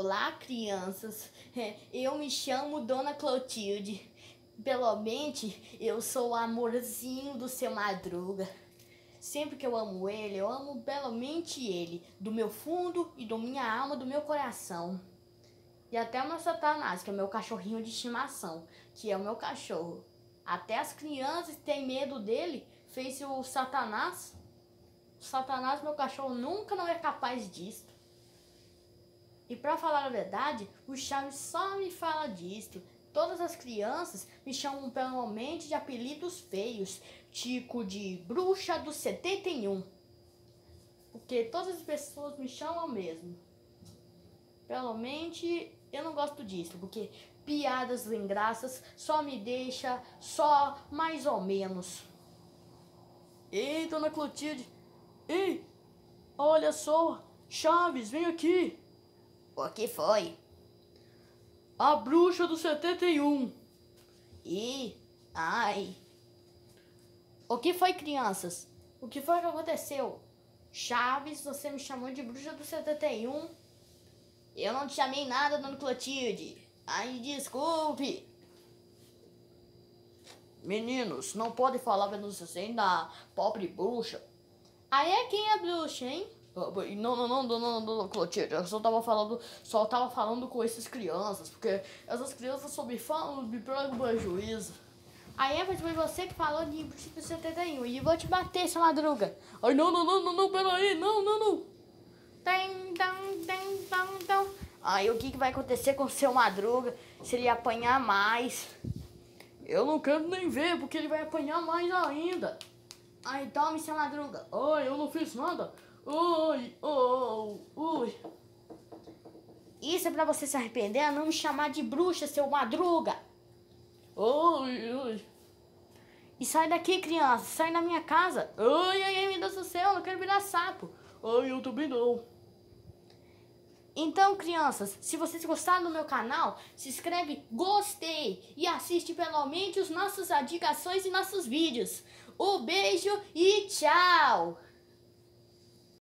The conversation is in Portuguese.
Olá, crianças. Eu me chamo Dona Clotilde. Belamente, eu sou o amorzinho do seu Madruga. Sempre que eu amo ele, eu amo belamente ele, do meu fundo e do minha alma, do meu coração. E até o meu Satanás, que é o meu cachorrinho de estimação, que é o meu cachorro. Até as crianças têm medo dele, fez o Satanás. O Satanás, meu cachorro, nunca não é capaz disso. E para falar a verdade, o Chaves só me fala disso. Todas as crianças me chamam mente de apelidos feios, tipo de bruxa do 71. Porque todas as pessoas me chamam mesmo. mente eu não gosto disso, porque piadas engraças só me deixa só mais ou menos. Ei, dona Clotilde. Ei, olha só. Chaves, vem aqui. O que foi? A bruxa do 71. Ih, ai. O que foi, crianças? O que foi que aconteceu? Chaves, você me chamou de bruxa do 71. Eu não te chamei nada, dona Clotilde. Ai, desculpe. Meninos, não pode falar menos assim da pobre bruxa. Aí é quem é bruxa, hein? Não, não, não, não, não, não, Clotilde, eu só tava falando, só tava falando com essas crianças, porque essas crianças só me falam, me pegam prejuízo. Aí mas foi você que falou de princípio 71 e vou te bater, sua madruga. Ai, não, não, não, não, não, peraí, não, não, não. Tem, tem, tem, tem, tem. Aí o que, que vai acontecer com o seu madruga se ele apanhar mais? Eu não quero nem ver, porque ele vai apanhar mais ainda. Aí tome, seu madruga. Ai, eu não fiz nada. Oi, oi, oi. Isso é pra você se arrepender, não me chamar de bruxa, seu madruga. Oi, oi. E sai daqui, criança, sai da minha casa. Ai, ai, ai, meu Deus do céu, não quero virar sapo. Ai, eu também não. Então, crianças, se vocês gostaram do meu canal, se inscreve, gostei e assiste pelo menos os nossos indicações e nossos vídeos. Um beijo e tchau!